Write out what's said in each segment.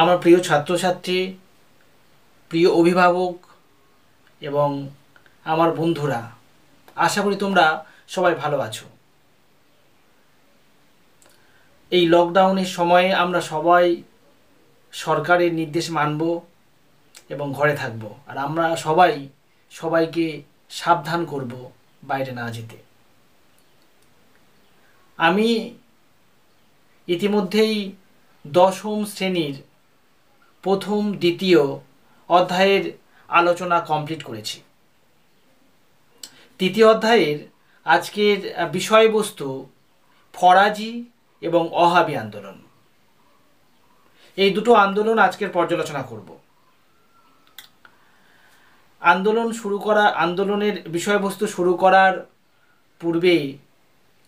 আমার প্রিয় ছাত্রছাত্রী, প্রিয় অভিভাবক এবং আমার বন্ধুরা, আশা করি তোমরা সবাই ভালো আছো। এই লকডাউনের সময়ে আমরা সবাই সরকারের নির্দেশ মানব এবং ঘরে থাকব আর আমরা সবাই সবাইকে সাবধান করব বাইরে না যেতে। আমি ইতিমধ্যেই দশম শ্রেণির প্রথম, দ্বিতীয় অধ্যায়ের আলোচনা কমপ্লিট করেছি। তৃতীয় অধ্যায়ের আজকের বিষয়বস্তু ফরাজি এবং অহাবি আন্দোলন। এই দুটো আন্দোলন আজকের পর্যালোচনা করব। আন্দোলন শুরু করা, আন্দোলনের বিষয়বস্তু শুরু করার পূর্বে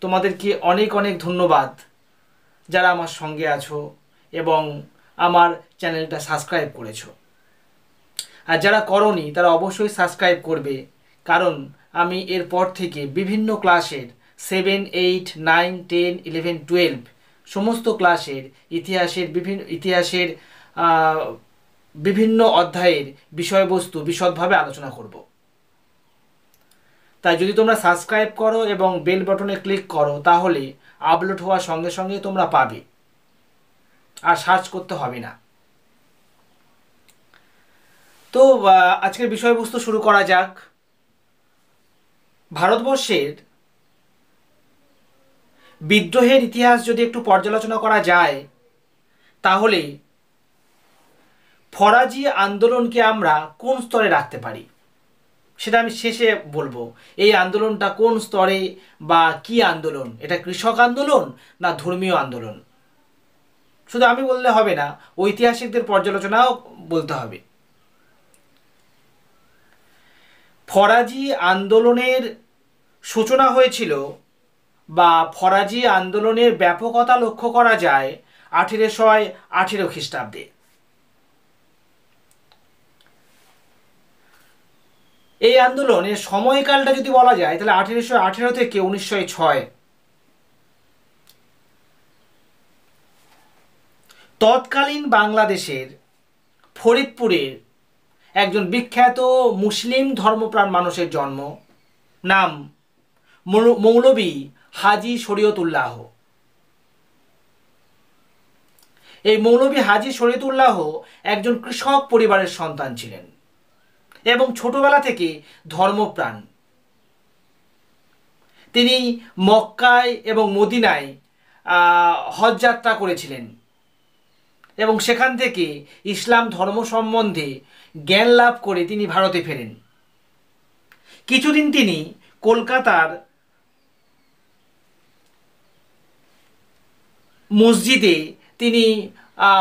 তোমাদেরকে অনেক অনেক ধন্যবাদ যারা আমার সঙ্গে আছো এবং আমার চ্যানেলটা সাবস্ক্রাইব করেছ। আর যারা করনি, তারা অবশ্যই সাবস্ক্রাইব করবে। কারণ আমি এরপর থেকে বিভিন্ন ক্লাসের seven eight nine ten eleven twelve সমস্ত ক্লাসের ইতিহাসের বিভিন্ন ইতিহাসের বিভিন্ন অধ্যায়ের বিষয়বস্তু বিশদভাবে আলোচনা করব। তাই যদি তোমরা সাবস্ক্রাইব করো এবং বেল বটনে ক্লিক করো, তাহলে আপলোড হওয়ার সঙ্গে সঙ্গে তোমরা পাবে। আর সার্চ করতে হবে না। তো আজকের বিষয়বস্তু শুরু করা যাক। ভারতবর্ষের বিদ্রোহের ইতিহাস যদি একটু পর্যালোচনা করা যায়, তাহলে ফরাজি আন্দোলনকে আমরা কোন স্তরে রাখতে পারি? সেটা আমি শেষে বলব। এই আন্দোলনটা কোন স্তরে বা কি আন্দোলন? এটা কৃষক আন্দোলন না ধর্মীয় আন্দোলন? শুধু আমি বললে হবে না, ঐতিহাসিকদের পর্যালোচনাও বলতে হবে। ফরাজি আন্দোলনের সূচনা হয়েছিল বা ফরাজি আন্দোলনের ব্যাপকতা লক্ষ্য করা যায় আঠেরোশো আঠেরো খ্রিস্টাব্দে। এই আন্দোলনের সময়কালটা যদি বলা যায়, তাহলে আঠেরোশো আঠেরো থেকে উনিশশো ছয় তৎকালীন বাংলাদেশের ফরিদপুরের একজন বিখ্যাত মুসলিম ধর্মপ্রাণ মানুষের জন্ম, নাম মৌলবী হাজি শরীয়তুল্লাহ। এই মৌলবী হাজি শরীয়তুল্লাহ একজন কৃষক পরিবারের সন্তান ছিলেন এবং ছোটবেলা থেকে ধর্মপ্রাণ। তিনি মক্কায় এবং মদিনায় হজযাত্রা করেছিলেন। এবং সেখান থেকে ইসলাম ধর্ম সম্বন্ধে জ্ঞান লাভ করে তিনি ভারতে ফেরেন। কিছুদিন তিনি কলকাতার মসজিদে তিনি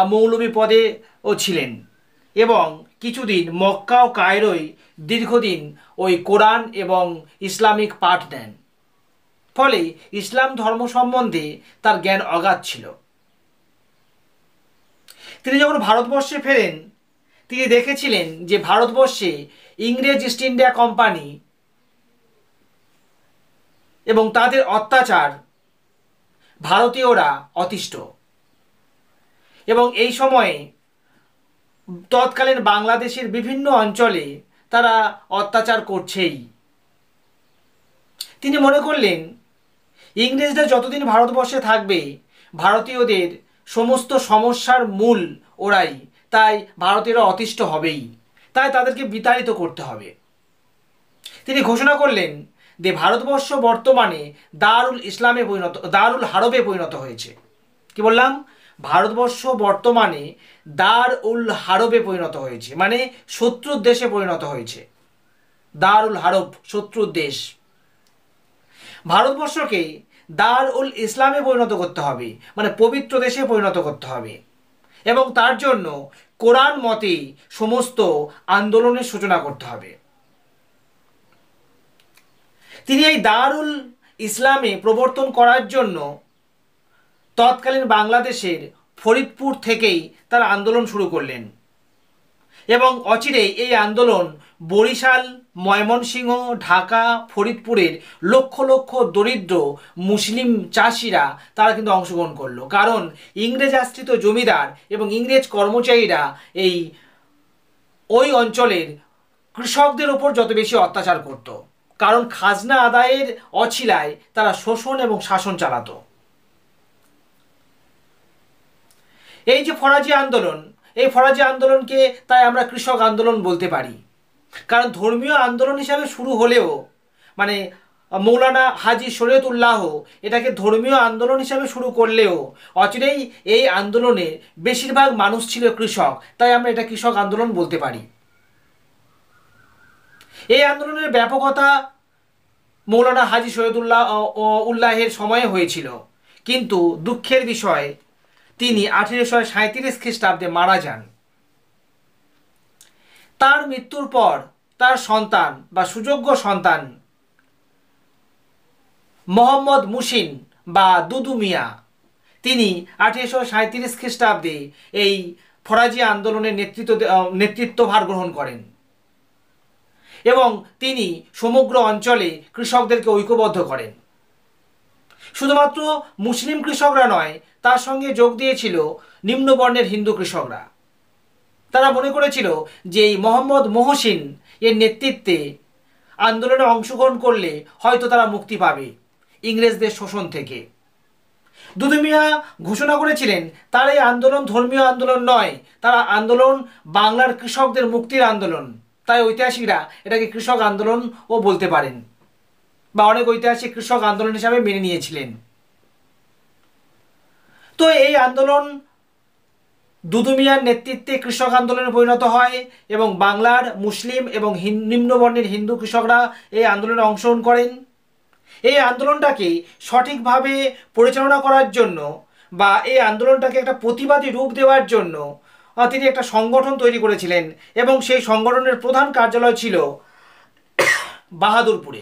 মৌলবী পদে ও ছিলেন এবং কিছুদিন মক্কা ও কায়রোয় দীর্ঘদিন ওই কোরআন এবং ইসলামিক পাঠ দেন। ফলে ইসলাম ধর্ম সম্বন্ধে তার জ্ঞান অগাধ ছিল। তিনি যখন ভারতবর্ষে ফেরেন, তিনি দেখেছিলেন যে ভারতবর্ষে ইংরেজ ইস্ট ইন্ডিয়া কোম্পানি এবং তাদের অত্যাচার ভারতীয়রা অতিষ্ঠ। এবং এই সময়ে তৎকালীন বাংলাদেশের বিভিন্ন অঞ্চলে তারা অত্যাচার করছেই। তিনি মনে করলেন, ইংরেজরা যতদিন ভারতবর্ষে থাকবে, ভারতীয়দের সমস্ত সমস্যার মূল ওরাই। তাই ভারতীয়রা অতিষ্ঠ হবেই। তাই তাদেরকে বিতাড়িত করতে হবে। তিনি ঘোষণা করলেন যে, ভারতবর্ষ বর্তমানে দারুল ইসলামে পরিণত, দারুল হারবে পরিণত হয়েছে। কি বললাম? ভারতবর্ষ বর্তমানে দার উল হারবে পরিণত হয়েছে। মানে শত্রুর দেশে পরিণত হয়েছে। দারুল হারব, শত্রুর দেশ। ভারতবর্ষকে দার উল ইসলামে পরিণত করতে হবে মানে পবিত্র দেশে পরিণত করতে হবে। এবং তার জন্য কোরআন মতে সমস্ত আন্দোলনের সূচনা করতে হবে। তিনি এই দারুল ইসলামে প্রবর্তন করার জন্য তৎকালীন বাংলাদেশের ফরিদপুর থেকেই তার আন্দোলন শুরু করলেন। এবং অচিরেই এই আন্দোলন বরিশাল ময়মনসিংহ, ঢাকা, ফরিদপুরের লক্ষ লক্ষ দরিদ্র মুসলিম চাষিরা তারা কিন্তু অংশগ্রহণ করল। কারণ ইংরেজ আশ্রিত জমিদার এবং ইংরেজ কর্মচারীরা এই ওই অঞ্চলের কৃষকদের ওপর যত বেশি অত্যাচার করত। কারণ খাজনা আদায়ের অছিলায় তারা শোষণ এবং শাসন চালাতো। এই যে ফরাজি আন্দোলন, এই ফরাজি আন্দোলনকে তাই আমরা কৃষক আন্দোলন বলতে পারি। কারণ ধর্মীয় আন্দোলন হিসাবে শুরু হলেও মানে মৌলানা হাজি শরীয়তুল্লাহ এটাকে ধর্মীয় আন্দোলন হিসাবে শুরু করলেও, অচিরেই এই আন্দোলনে বেশিরভাগ মানুষ ছিল কৃষক। তাই আমরা এটা কৃষক আন্দোলন বলতে পারি। এই আন্দোলনের ব্যাপকতা মৌলানা হাজি সৈয়দুল্লাহ উল্লাহের সময়ে হয়েছিল। কিন্তু দুঃখের বিষয়, তিনি আঠেরোশো সাঁত্রিশ খ্রিস্টাব্দে মারা যান। তার মৃত্যুর পর তার সন্তান বা সুযোগ্য সন্তান মোহাম্মদ মুসিন বা দুদু মিয়া। তিনি আঠেরোশো সাঁত্রিশ খ্রিস্টাব্দে এই ফরাজি আন্দোলনের নেতৃত্ব নেতৃত্বভার গ্রহণ করেন এবং তিনি সমগ্র অঞ্চলে কৃষকদেরকে ঐক্যবদ্ধ করেন। শুধুমাত্র মুসলিম কৃষকরা নয়, তার সঙ্গে যোগ দিয়েছিল নিম্নবর্ণের হিন্দু কৃষকরা। তারা মনে করেছিল যে এই মোহাম্মদ মহসিন এর নেতৃত্বে আন্দোলনে অংশগ্রহণ করলে হয়তো তারা মুক্তি পাবে ইংরেজদের শোষণ থেকে। দুদুমিয়া ঘোষণা করেছিলেন, তার এই আন্দোলন ধর্মীয় আন্দোলন নয়, তারা আন্দোলন বাংলার কৃষকদের মুক্তির আন্দোলন। তাই ঐতিহাসিকরা এটাকে কৃষক আন্দোলন ও বলতে পারেন বা অনেক ঐতিহাসিক কৃষক আন্দোলন হিসাবে মেনে নিয়েছিলেন। তো এই আন্দোলন দুদুমিয়ার নেতৃত্বে কৃষক আন্দোলনে পরিণত হয় এবং বাংলার মুসলিম এবং নিম্নবর্ণের হিন্দু কৃষকরা এই আন্দোলনে অংশগ্রহণ করেন। এই আন্দোলনটাকে সঠিকভাবে পরিচালনা করার জন্য বা এই আন্দোলনটাকে একটা প্রতিবাদী রূপ দেওয়ার জন্য তিনি একটা সংগঠন তৈরি করেছিলেন এবং সেই সংগঠনের প্রধান কার্যালয় ছিল বাহাদুরপুরে।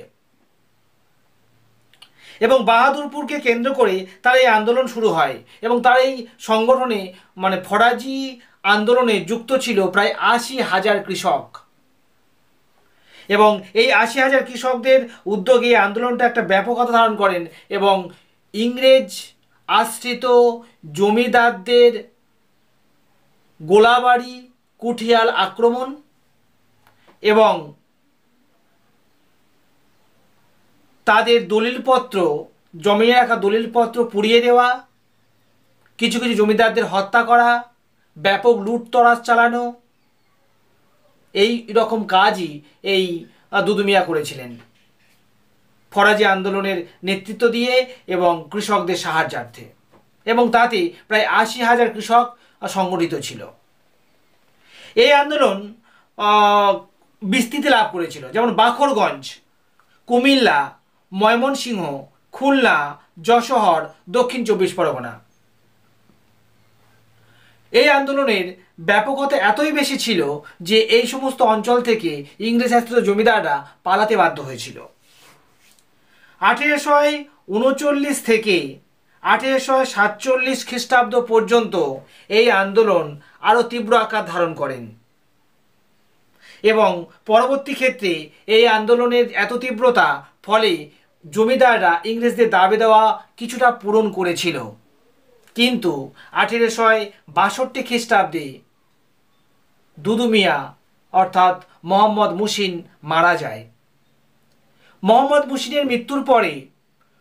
এবং বাহাদুরপুরকে কেন্দ্র করে তার এই আন্দোলন শুরু হয় এবং তার এই সংগঠনে মানে ফরাজি আন্দোলনে যুক্ত ছিল প্রায় আশি হাজার কৃষক। এবং এই আশি হাজার কৃষকদের উদ্যোগে আন্দোলনটা একটা ব্যাপকতা ধারণ করেন এবং ইংরেজ আশ্রিত জমিদারদের গোলাবাড়ি কুঠিয়াল আক্রমণ এবং তাদের দলিলপত্র, জমিয়ে রাখা দলিলপত্র পুড়িয়ে দেওয়া, কিছু কিছু জমিদারদের হত্যা করা, ব্যাপক লুটতরাজ চালানো, এই রকম কাজই এই দুদুমিয়া করেছিলেন। ফরাজি আন্দোলনের নেতৃত্ব দিয়ে এবং কৃষকদের সাহায্যার্থে। এবং তাতে প্রায় আশি হাজার কৃষক সংগঠিত ছিল। এই আন্দোলন বিস্তৃতি লাভ করেছিল। যেমন বাখরগঞ্জ, কুমিল্লা ময়মনসিংহ, খুলনা, যশোহর, দক্ষিণ চব্বিশ পরগনা। এই আন্দোলনের ব্যাপকতা এতই বেশি ছিল যে এই সমস্ত অঞ্চল থেকে ইংরেজ শাসিত জমিদাররা পালাতে বাধ্য হয়েছিল। আঠেরোশো উনচল্লিশ থেকে আঠেরোশো সাতচল্লিশ খ্রিস্টাব্দ পর্যন্ত এই আন্দোলন আরও তীব্র আকার ধারণ করেন। এবং পরবর্তী ক্ষেত্রে এই আন্দোলনের এত তীব্রতা ফলে জমিদাররা ইংরেজদের দাবি দেওয়া কিছুটা পূরণ করেছিল। কিন্তু আঠেরোশো বাষট্টি খ্রিস্টাব্দে দুদুমিয়া অর্থাৎ মোহাম্মদ মুসিন, মারা যায়। মোহাম্মদ মুসিনের মৃত্যুর পরে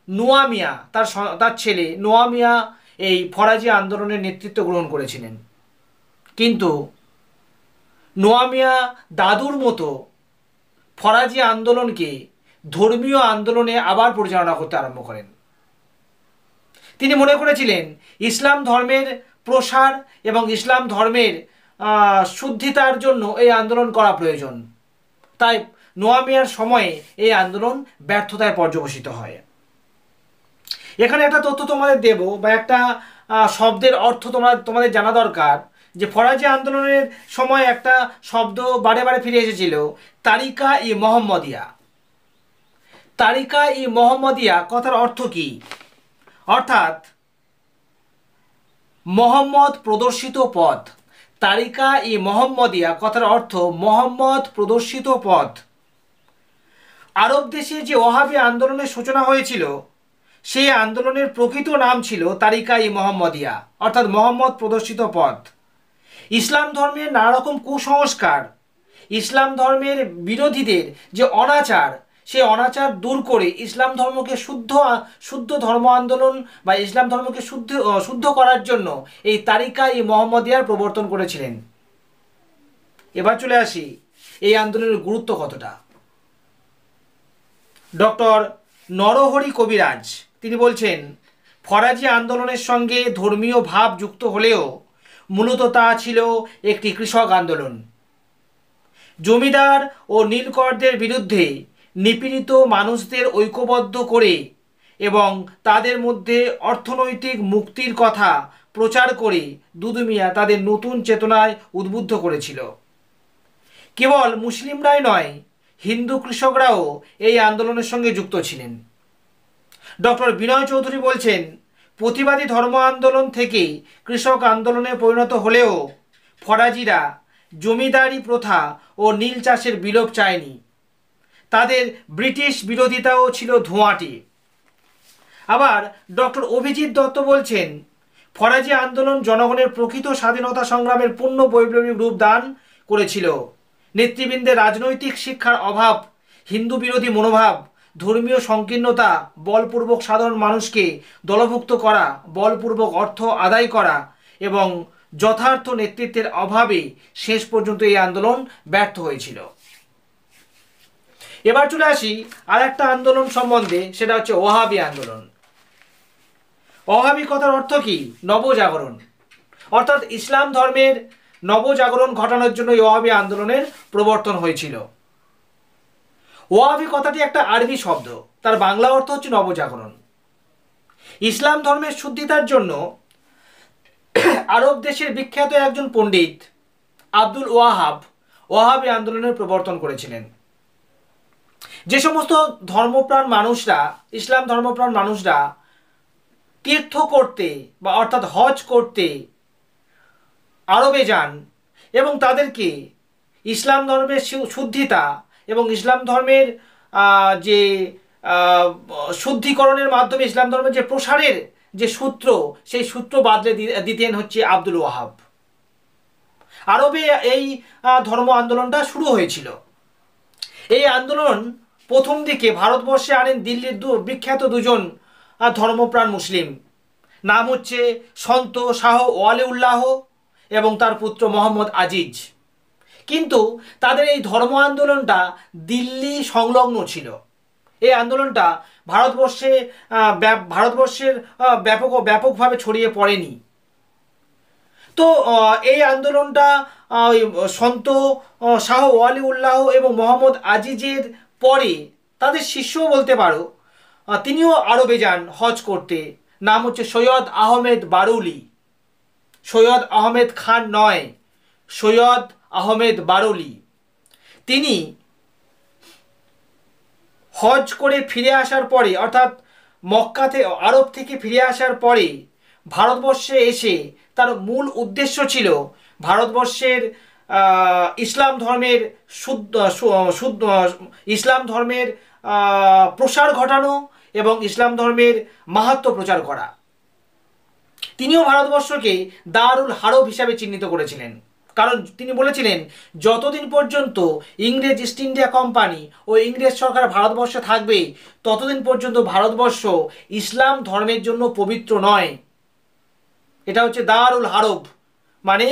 নোয়া মিয়া, তার তার ছেলে নোয়া মিয়া এই ফরাজি আন্দোলনের নেতৃত্ব গ্রহণ করেছিলেন। কিন্তু নোয়া মিয়া দাদুর মতো ফরাজি আন্দোলনকে ধর্মীয় আন্দোলনে আবার পরিচালনা করতে আরম্ভ করেন। তিনি মনে করেছিলেন, ইসলাম ধর্মের প্রসার এবং ইসলাম ধর্মের শুদ্ধিতার জন্য এই আন্দোলন করা প্রয়োজন। তাই নোয়ামিয়ার সময়ে এই আন্দোলন ব্যর্থতায় পর্যবসিত হয়। এখানে একটা তথ্য তোমাদের দেব বা একটা শব্দের অর্থ তোমার, তোমাদের জানা দরকার যে ফরাজি আন্দোলনের সময় একটা শব্দ বারে বারে ফিরে এসেছিল, তারিকা ই মোহাম্মদিয়া। তারিকা ই মোহাম্মদিয়া, কথার অর্থ কি? অর্থাৎ, মোহাম্মদ প্রদর্শিত পথ। তারিকা ই মোহাম্মদিয়া, কথার অর্থ মোহাম্মদ প্রদর্শিত পথ। আরব দেশে যে ওহাবি আন্দোলনের সূচনা হয়েছিল, সেই আন্দোলনের প্রকৃত নাম ছিল তারিকা ই মোহাম্মদিয়া, অর্থাৎ মোহাম্মদ প্রদর্শিত পথ। ইসলাম ধর্মের নানা রকম কুসংস্কার, ইসলাম ধর্মের বিরোধীদের যে অনাচার সেই অনাচার দূর করে ইসলাম ধর্মকে শুদ্ধ শুদ্ধ ধর্ম আন্দোলন বা ইসলাম ধর্মকে শুদ্ধ শুদ্ধ করার জন্য এই তারিকা এই মোহাম্মদিয়ার প্রবর্তন করেছিলেন। এবার চলে আসি, এই আন্দোলনের গুরুত্ব কতটা? ডক্টর নরহরি কবিরাজ, তিনি বলছেন, ফরাজি আন্দোলনের সঙ্গে ধর্মীয় ভাব যুক্ত হলেও মূলত তা ছিল একটি কৃষক আন্দোলন। জমিদার ও নীলকরদের বিরুদ্ধে নিপীড়িত মানুষদের ঐক্যবদ্ধ করে এবং তাদের মধ্যে অর্থনৈতিক মুক্তির কথা প্রচার করে দুদুমিয়া তাদের নতুন চেতনায় উদ্বুদ্ধ করেছিল। কেবল মুসলিমরাই নয়, হিন্দু কৃষকরাও এই আন্দোলনের সঙ্গে যুক্ত ছিলেন। ডক্টর বিনয় চৌধুরী বলছেন, প্রতিবাদী ধর্ম আন্দোলন থেকে কৃষক আন্দোলনে পরিণত হলেও ফরাজিরা জমিদারি প্রথা ও নীল চাষের বিলোপ চায়নি। তাদের ব্রিটিশ বিরোধিতাও ছিল ধোঁয়াটি। আবার ডক্টর অভিজিৎ দত্ত বলছেন, ফরাজি আন্দোলন জনগণের প্রকৃত স্বাধীনতা সংগ্রামের পূর্ণ বৈপ্লবিক রূপ দান করেছিল। নেতৃবৃন্দের রাজনৈতিক শিক্ষার অভাব, হিন্দু বিরোধী মনোভাব, ধর্মীয় সংকীর্ণতা, বলপূর্বক সাধারণ মানুষকে দলভুক্ত করা, বলপূর্বক অর্থ আদায় করা এবং যথার্থ নেতৃত্বের অভাবে শেষ পর্যন্ত এই আন্দোলন ব্যর্থ হয়েছিল। এবার চলে আসি আর একটা আন্দোলন সম্বন্ধে, সেটা হচ্ছে ওহাবি আন্দোলন। ওহাবি কথার অর্থ কি? নবজাগরণ। অর্থাৎ ইসলাম ধর্মের নবজাগরণ ঘটানোর জন্য ওহাবি আন্দোলনের প্রবর্তন হয়েছিল। ওয়াহাবি কথাটি একটা আরবি শব্দ, তার বাংলা অর্থ হচ্ছে নবজাগরণ। ইসলাম ধর্মের শুদ্ধিতার জন্য আরব দেশের বিখ্যাত একজন পণ্ডিত আব্দুল ওয়াহাব ওয়াহাবি আন্দোলনের প্রবর্তন করেছিলেন। যে সমস্ত ধর্মপ্রাণ মানুষরা, ইসলাম ধর্মপ্রাণ মানুষরা তীর্থ করতে বা অর্থাৎ হজ করতে আরবে যান এবং তাদেরকে ইসলাম ধর্মের শুদ্ধিতা এবং ইসলাম ধর্মের যে শুদ্ধিকরণের মাধ্যমে ইসলাম ধর্মের যে প্রসারের যে সূত্র, সেই সূত্র বাদলে দিতেন হচ্ছে আব্দুল ওয়াহাব। আরবে এই ধর্ম আন্দোলনটা শুরু হয়েছিল। এই আন্দোলন প্রথম দিকে ভারতবর্ষে আনেন দিল্লির দু বিখ্যাত দুজন ধর্মপ্রাণ মুসলিম। নাম হচ্ছে সন্ত শাহ ওয়ালেউল্লাহ এবং তার পুত্র মোহাম্মদ আজিজ। কিন্তু তাদের এই ধর্ম আন্দোলনটা দিল্লি সংলগ্ন ছিল। এই আন্দোলনটা ভারতবর্ষে ভারতবর্ষের ব্যাপক ব্যাপকভাবে ছড়িয়ে পড়েনি। তো এই আন্দোলনটা সন্ত শাহ ওয়ালি উল্লাহ এবং মোহাম্মদ আজিজের পরে তাদের শিষ্যও বলতে পারো তিনিও আরবে যান হজ করতে। নাম হচ্ছে সৈয়দ আহমেদ বারুলি। সৈয়দ আহমেদ খান নয়, সৈয়দ আহমেদ বারুলি। তিনি হজ করে ফিরে আসার পরে, অর্থাৎ মক্কাতে আরব থেকে ফিরে আসার পরে, ভারতবর্ষে এসে তার মূল উদ্দেশ্য ছিল ভারতবর্ষের ইসলাম ধর্মের শুদ্ধ শুদ্ধ, ইসলাম ধর্মের প্রসার ঘটানো এবং ইসলাম ধর্মের মাহাত্ম প্রচার করা। তিনিও ভারতবর্ষকে দারুল হারব হিসাবে চিহ্নিত করেছিলেন। কারণ তিনি বলেছিলেন, যতদিন পর্যন্ত ইংরেজ ইস্ট ইন্ডিয়া কোম্পানি ও ইংরেজ সরকার ভারতবর্ষে থাকবে, ততদিন পর্যন্ত ভারতবর্ষ ইসলাম ধর্মের জন্য পবিত্র নয়। এটা হচ্ছে দারুল হারব। মানে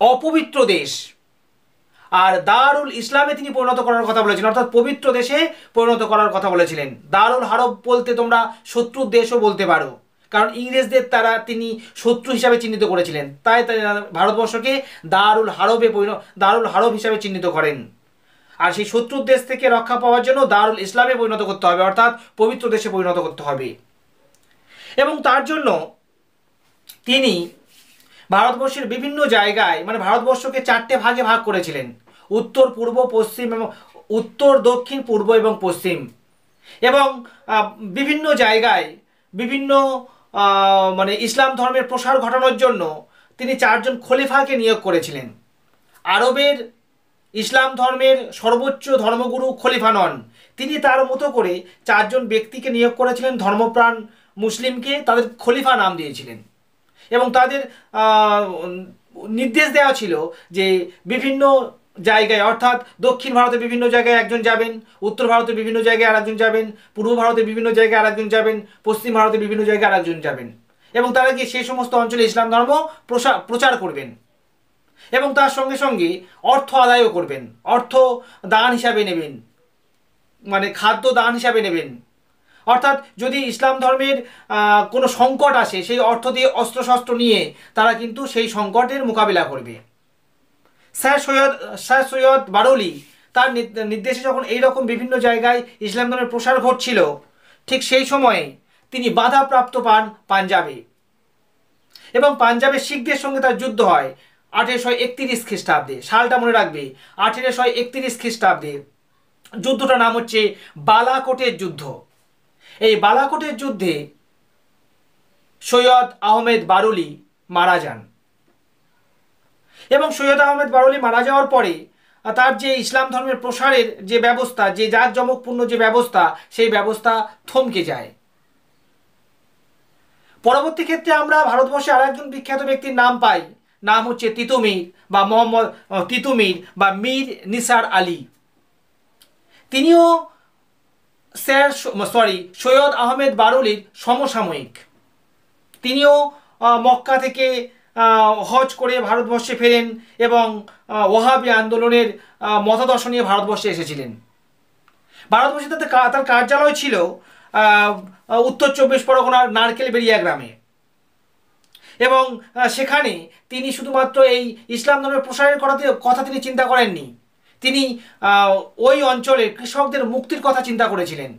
অপবিত্র দেশ। আর দারুল ইসলামে তিনি পরিণত করার কথা বলেছেন অর্থাৎ পবিত্র দেশে পরিণত করার কথা বলেছিলেন। দারুল হারব বলতে তোমরা শত্রুর দেশও বলতে পারো, কারণ ইংরেজদের তারা তিনি শত্রু হিসাবে চিহ্নিত করেছিলেন। তাই তাই ভারতবর্ষকে দারুল হারবে দারুল হারব হিসাবে চিহ্নিত করেন। আর সেই শত্রুর দেশ থেকে রক্ষা পাওয়ার জন্য দারুল ইসলামে পরিণত করতে হবে, অর্থাৎ পবিত্র দেশে পরিণত করতে হবে। এবং তার জন্য তিনি ভারতবর্ষের বিভিন্ন জায়গায় মানে ভারতবর্ষকে চারটে ভাগে ভাগ করেছিলেন। উত্তর, পূর্ব, পশ্চিম এবং উত্তর, দক্ষিণ, পূর্ব এবং পশ্চিম। এবং বিভিন্ন জায়গায় বিভিন্ন মানে ইসলাম ধর্মের প্রসার ঘটানোর জন্য তিনি চারজন খলিফাকে নিয়োগ করেছিলেন। আরবের ইসলাম ধর্মের সর্বোচ্চ ধর্মগুরু খলিফা নন। তিনি তার মতো করে চারজন ব্যক্তিকে নিয়োগ করেছিলেন, ধর্মপ্রাণ মুসলিমকে, তাদের খলিফা নাম দিয়েছিলেন। এবং তাদের নির্দেশ দেওয়া ছিল যে বিভিন্ন জায়গায়, অর্থাৎ দক্ষিণ ভারতের বিভিন্ন জায়গায় একজন যাবেন, উত্তর ভারতের বিভিন্ন জায়গায় আরেকজন যাবেন, পূর্ব ভারতের বিভিন্ন জায়গায় আরেকজন যাবেন, পশ্চিম ভারতের বিভিন্ন জায়গায় আরেকজন যাবেন। এবং তারা গিয়ে সেই সমস্ত অঞ্চলে ইসলাম ধর্ম প্রচার করবেন? এবং তার সঙ্গে সঙ্গে অর্থ আদায়ও করবেন। অর্থ দান হিসাবে নেবেন। মানে খাদ্য দান হিসাবে নেবেন। অর্থাৎ যদি ইসলাম ধর্মের কোনো সংকট আসে, সেই অর্থ দিয়ে অস্ত্রশস্ত্র নিয়ে তারা কিন্তু সেই সংকটের মোকাবিলা করবে। স্যার সৈয়দ স্যার সৈয়দ বারৌলি তার নির্দেশে যখন এইরকম বিভিন্ন জায়গায় ইসলাম ধর্মের প্রসার ঘটছিল, ঠিক সেই সময়ে তিনি বাধাপ্রাপ্ত পান পাঞ্জাবে। এবং পাঞ্জাবে শিখদের সঙ্গে তার যুদ্ধ হয় আঠেরোশো একত্রিশ খ্রিস্টাব্দে। সালটা মনে রাখবে, আঠেরোশো একত্রিশ খ্রিস্টাব্দে। যুদ্ধটার নাম হচ্ছে বালাকোটের যুদ্ধ। এই বালাকোটের যুদ্ধে সৈয়দ আহমেদ বারুলি মারা যান। এবং সৈয়দ আহমেদ বারুলি মারা যাওয়ার পরে, তার যে ইসলাম ধর্মের প্রসারের যে ব্যবস্থা, যে জাঁকজমকপূর্ণ যে ব্যবস্থা, সেই ব্যবস্থা থমকে যায়। পরবর্তী ক্ষেত্রে আমরা ভারতবর্ষে আর একজন বিখ্যাত ব্যক্তির নাম পাই। নাম হচ্ছে তিতুমির বা মোহাম্মদ, তিতুমির বা মীর নিসার আলী। তিনিও স্যার সরি সৈয়দ আহমেদ বারুলির সমসাময়িক। তিনিও মক্কা থেকে হজ করে ভারতবর্ষে ফেরেন এবং ওহাবি আন্দোলনের মতাদর্শ নিয়ে ভারতবর্ষে এসেছিলেন। ভারতবর্ষে তাতে তার কার্যালয় ছিল উত্তর চব্বিশ পরগনার নারকেল বেরিয়া গ্রামে। এবং সেখানে তিনি শুধুমাত্র এই ইসলাম ধর্মের প্রসারের কথা তিনি চিন্তা করেননি। তিনি ওই অঞ্চলের কৃষকদের মুক্তির কথা চিন্তা করেছিলেন।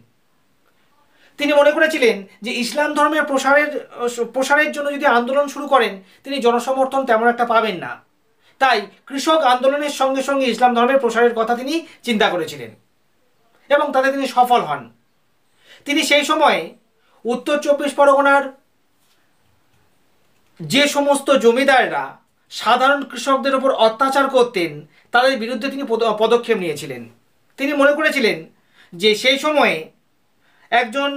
তিনি মনে করেছিলেন যে ইসলাম ধর্মের প্রসারের প্রসারের জন্য যদি আন্দোলন শুরু করেন, তিনি জনসমর্থন তেমন একটা পাবেন না। তাই কৃষক আন্দোলনের সঙ্গে সঙ্গে ইসলাম ধর্মের প্রসারের কথা তিনি চিন্তা করেছিলেন এবং তাতে তিনি সফল হন। তিনি সেই সময়ে উত্তর চব্বিশ পরগনার যে সমস্ত জমিদাররা সাধারণ কৃষকদের ওপর অত্যাচার করতেন তাদের বিরুদ্ধে তিনি পদক্ষেপ নিয়েছিলেন। তিনি মনে করেছিলেন যে সেই সময়ে একজন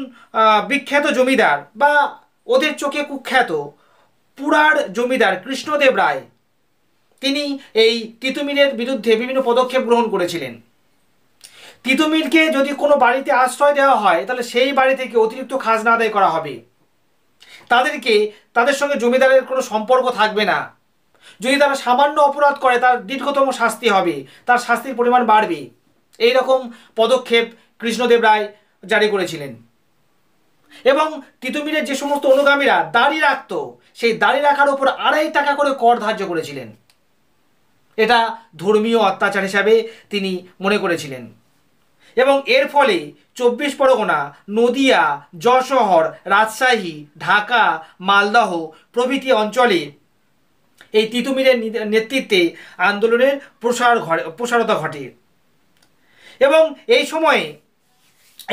বিখ্যাত জমিদার বা ওদের চোখে কুখ্যাত পুরার জমিদার কৃষ্ণদেব রায়, তিনি এই তিতুমিরের বিরুদ্ধে বিভিন্ন পদক্ষেপ গ্রহণ করেছিলেন। তিতুমিরকে যদি কোনো বাড়িতে আশ্রয় দেওয়া হয়, তাহলে সেই বাড়ি থেকে অতিরিক্ত খাজনা আদায় করা হবে। তাদেরকে, তাদের সঙ্গে জমিদারের কোনো সম্পর্ক থাকবে না। যদি তারা সামান্য অপরাধ করে, তার দীর্ঘতম শাস্তি হবে, তার শাস্তির পরিমাণ বাড়বে। এই রকম পদক্ষেপ কৃষ্ণদেব রায় জারি করেছিলেন। এবং তিতুমিরের যে সমস্ত অনুগামীরা দাড়ি রাখত, সেই দাড়ি রাখার উপর আড়াই টাকা করে কর ধার্য করেছিলেন। এটা ধর্মীয় অত্যাচার হিসাবে তিনি মনে করেছিলেন। এবং এর ফলে চব্বিশ পরগনা, নদিয়া যশোহর রাজশাহী, ঢাকা, মালদহ প্রভৃতি অঞ্চলে এই তিতুমিরের নেতৃত্বে আন্দোলনের প্রসার প্রসারতা ঘটে। এবং এই সময়ে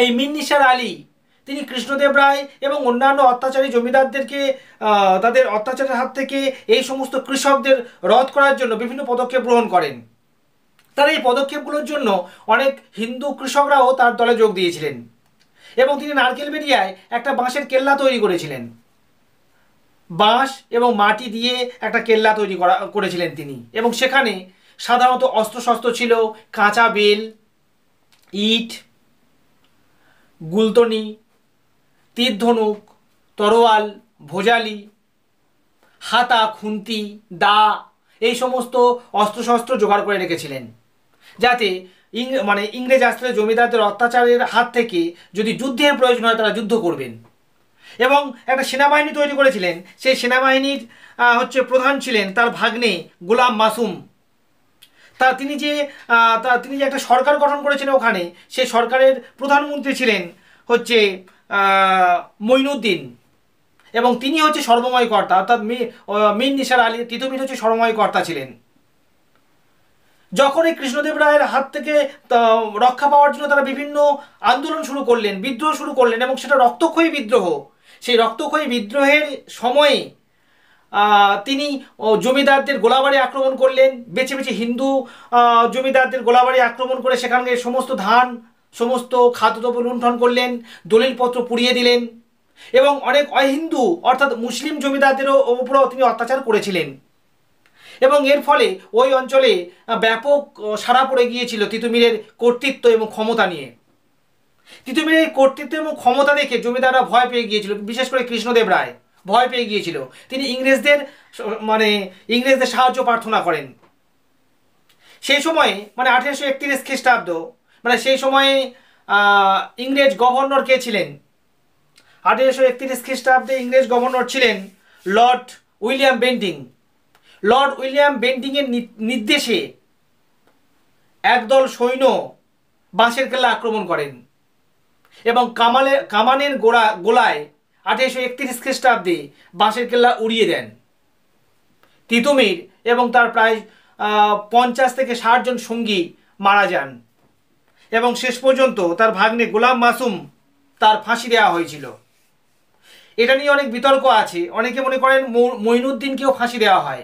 এই মিন্নিসার আলী, তিনি কৃষ্ণদেব রায় এবং অন্যান্য অত্যাচারী জমিদারদেরকে তাদের অত্যাচারের হাত থেকে এই সমস্ত কৃষকদের রদ করার জন্য বিভিন্ন পদক্ষেপ গ্রহণ করেন। তার এই পদক্ষেপগুলোর জন্য অনেক হিন্দু কৃষকরাও তার দলে যোগ দিয়েছিলেন। এবং তিনি নারকেল বেরিয়ায় একটা বাঁশের কেল্লা তৈরি করেছিলেন। বাঁশ এবং মাটি দিয়ে একটা কেল্লা তৈরি করা, করেছিলেন তিনি। এবং সেখানে সাধারণত অস্ত্রশস্ত্র ছিল, কাঁচা বেল, ইট, গুলতনি তীরধনুক তরোয়াল, ভোজালি, হাতা, খুন্তি, দা, এই সমস্ত অস্ত্রশস্ত্র জোগাড় করে রেখেছিলেন। যাতে মানে ইংরেজ আসলে জমিদারদের অত্যাচারের হাত থেকে যদি যুদ্ধের প্রয়োজন হয়, তারা যুদ্ধ করবেন। এবং একটা সেনাবাহিনী তৈরি করেছিলেন। সেই সেনাবাহিনীর হচ্ছে প্রধান ছিলেন তার ভাগ্নে গোলাম মাসুম। তা তিনি যে তা তিনি যে একটা সরকার গঠন করেছিলেন ওখানে, সেই সরকারের প্রধানমন্ত্রী ছিলেন হচ্ছে মইনুদ্দিন। এবং তিনি হচ্ছে সর্বময় কর্তা, অর্থাৎ মিন নিসার আলী তিতুমির হচ্ছে সর্বময় কর্তা ছিলেন। যখন এই কৃষ্ণদেব রায়ের হাত থেকে রক্ষা পাওয়ার জন্য তারা বিভিন্ন আন্দোলন শুরু করলেন, বিদ্রোহ শুরু করলেন এবং সেটা রক্তক্ষয়ী বিদ্রোহ সেই রক্তক্ষয়ী বিদ্রোহের সময়ে তিনি জমিদারদের গোলাবাড়ি আক্রমণ করলেন। বেছে বেছে হিন্দু জমিদারদের গোলাবাড়ি আক্রমণ করে সেখানকার সমস্ত ধান, সমস্ত খাদ্যদ্রব্য লুণ্ঠন করলেন, দলিলপত্র পুড়িয়ে দিলেন এবং অনেক অহিন্দু, অর্থাৎ মুসলিম জমিদারদেরও উপরেও তিনি অত্যাচার করেছিলেন। এবং এর ফলে ওই অঞ্চলে ব্যাপক সাড়া পড়ে গিয়েছিল তিতুমিরের কর্তৃত্ব এবং ক্ষমতা নিয়ে। তিতুমিরের এই কর্তৃত্ব এবং ক্ষমতা দেখে জমিদাররা ভয় পেয়ে গিয়েছিল, বিশেষ করে কৃষ্ণদেব রায়, ভয় পেয়ে গিয়েছিল। তিনি ইংরেজদের মানে ইংরেজদের সাহায্য প্রার্থনা করেন। সেই সময়ে মানে আঠেরোশো একত্রিশ খ্রিস্টাব্দ মানে সেই সময়ে ইংরেজ গভর্নর কে ছিলেন? আঠেরোশো একত্রিশ খ্রিস্টাব্দে ইংরেজ গভর্নর ছিলেন Lord William Bentinck. Lord William বেন্টিংয়ের নির্দেশে একদল সৈন্য বাঁশের কেল্লা আক্রমণ করেন। এবং কামালে কামানের গোড়া গোলায় আঠেরোশো একত্রিশ খ্রিস্টাব্দে বাঁশের কেল্লা উড়িয়ে দেন। তিতুমির এবং তার প্রায় পঞ্চাশ থেকে ষাট জন সঙ্গী মারা যান। এবং শেষ পর্যন্ত তার ভাগ্নে গোলাম মাসুম তার ফাঁসি দেওয়া হয়েছিল। এটা নিয়ে অনেক বিতর্ক আছে। অনেকে মনে করেন মঈনুদ্দিনকেও ফাঁসি দেওয়া হয়।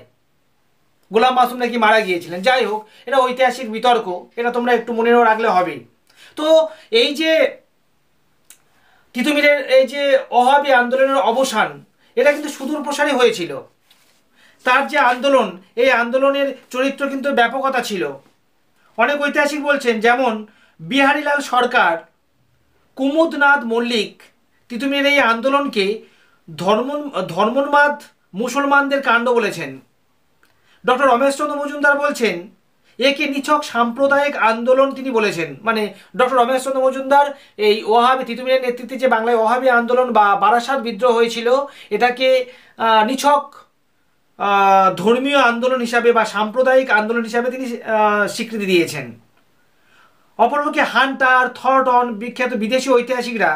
গোলাম মাসুম নাকি মারা গিয়েছিলেন। যাই হোক, এটা ঐতিহাসিক বিতর্ক। এটা তোমরা একটু মনে রাখলে হবে। তো এই যে তিতুমিরের এই যে অহাবি আন্দোলনের অবসান, এটা কিন্তু সুদূর প্রসারী হয়েছিল। তার যে আন্দোলন, এই আন্দোলনের চরিত্র কিন্তু ব্যাপকতা ছিল। অনেক ঐতিহাসিক বলছেন, যেমন বিহারীলাল সরকার, কুমুদনাথ মল্লিক তিতুমিরের এই আন্দোলনকে ধর্ম ধর্মোন্মাদ মুসলমানদের কাণ্ড বলেছেন। ডক্টর রমেশচন্দ্র মজুমদার বলছেন একে নিছক সাম্প্রদায়িক আন্দোলন তিনি বলেছেন। মানে ডক্টর রমেশচন্দ্র মজুমদার, এই ওহাবি তিতুমিরের নেতৃত্বে যে বাংলায় ওহাবি আন্দোলন বা বারাসাত বিদ্রোহ হয়েছিল, এটাকে নিছক ধর্মীয় আন্দোলন হিসাবে বা সাম্প্রদায়িক আন্দোলন হিসাবে তিনি স্বীকৃতি দিয়েছেন। অপরপক্ষে হান্টার, থর্টন, বিখ্যাত বিদেশি ঐতিহাসিকরা,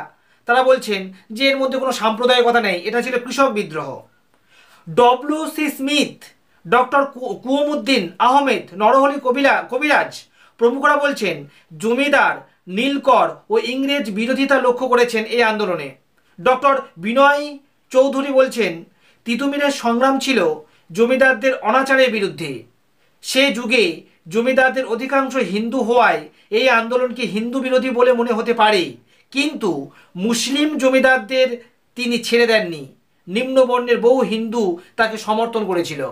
তারা বলছেন যে এর মধ্যে কোনো সাম্প্রদায়িকতা নেই, এটা ছিল কৃষক বিদ্রোহ। W C Smith doctor Qeyamuddin Ahmed Narahari কবিরা কবিরাজ। প্রমুখরা বলছেন, জমিদার, নীলকর ও ইংরেজ বিরোধিতা লক্ষ্য করেছেন এই আন্দোলনে। ডক্টর বিনয় চৌধুরী বলছেন, তিতুমিরের সংগ্রাম ছিল জমিদারদের অনাচারের বিরুদ্ধে। সে যুগে জমিদারদের অধিকাংশ হিন্দু হওয়ায় এই আন্দোলনকে হিন্দু বিরোধী বলে মনে হতে পারে? কিন্তু মুসলিম জমিদারদের তিনি ছেড়ে দেননি। নিম্নবর্ণের বহু হিন্দু তাকে সমর্থন করেছিল।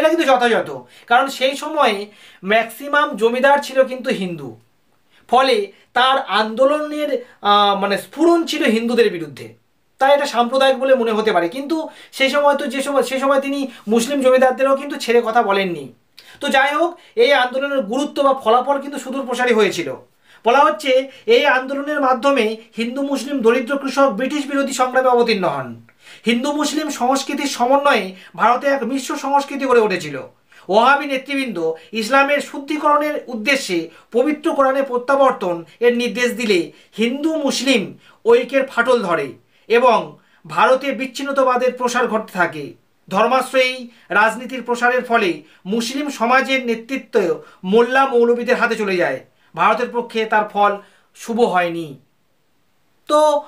এটা কিন্তু যথাযথ। কারণ সেই সময়ে ম্যাক্সিমাম জমিদার ছিল কিন্তু হিন্দু। ফলে তার আন্দোলনের মানে স্ফুরণ ছিল হিন্দুদের বিরুদ্ধে। তাই এটা সাম্প্রদায়িক বলে মনে হতে পারে। কিন্তু সেই সময় তো যে সময় সে সময় তিনি মুসলিম জমিদারদেরও কিন্তু ছেড়ে কথা বলেননি। তো যাই হোক, এই আন্দোলনের গুরুত্ব বা ফলাফল কিন্তু সুদূর প্রসারী হয়েছিল। বলা হচ্ছে, এই আন্দোলনের মাধ্যমে হিন্দু, মুসলিম, দরিদ্র কৃষক, ব্রিটিশ বিরোধী সংগ্রামে অবতীর্ণ হন। হিন্দু মুসলিম সংস্কৃতির সমন্বয়ে ভারতে এক মিশ্র সংস্কৃতি গড়ে উঠেছিল। ওহাবি নেতৃবৃন্দ ইসলামের শুদ্ধিকরণের উদ্দেশ্যে পবিত্র কোরআনে প্রত্যাবর্তন এর নির্দেশ দিলে হিন্দু মুসলিম ঐক্যের ফাটল ধরে এবং ভারতে বিচ্ছিন্নতাবাদের প্রসার ঘটতে থাকে। ধর্মাশ্রয়ী রাজনীতির প্রসারের ফলে মুসলিম সমাজের নেতৃত্ব মোল্লা মৌলবীদের হাতে চলে যায়। ভারতের পক্ষে তার ফল শুভ হয়নি। তো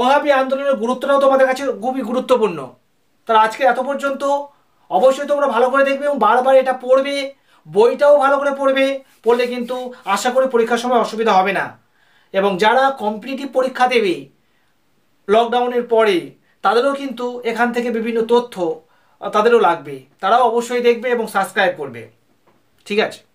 ওহাবি আন্দোলনের গুরুত্বটাও তোমাদের কাছে খুবই গুরুত্বপূর্ণ। তার আজকে এত পর্যন্ত, অবশ্যই তোমরা ভালো করে দেখবে এবং বারবার এটা পড়বে, বইটাও ভালো করে পড়বে, পড়লে কিন্তু আশা করি পরীক্ষার সময় অসুবিধা হবে না। এবং যারা কম্পিটিটিভ পরীক্ষা দেবে লকডাউনের পরে, তাদেরও কিন্তু এখান থেকে বিভিন্ন তথ্য, তাদেরও লাগবে। তারাও অবশ্যই দেখবে এবং সাবস্ক্রাইব করবে। ঠিক আছে?